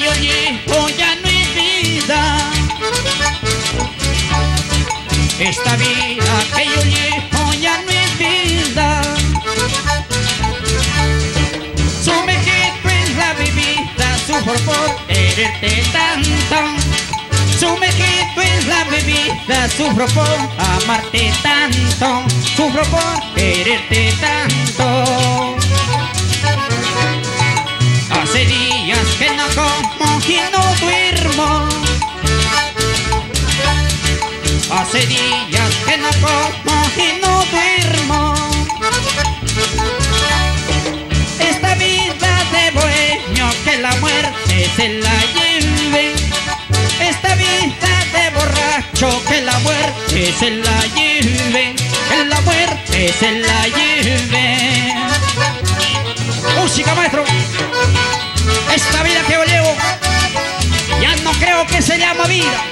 yo llevo ya no es vida. Esta vida yo llevo ya no es vida. Sumergido en la bebida, sufro por quererte tanto. Sumergido en la bebida, sufro por amarte tanto. Sufro por quererte tanto. Días que no como duermo. Hace días que no como y no duermo. Esta vida de bohemio que la muerte se la lleve. Esta vida de borracho que la muerte se la lleve. Que la muerte se la lleve. Música maestro. Llama vida.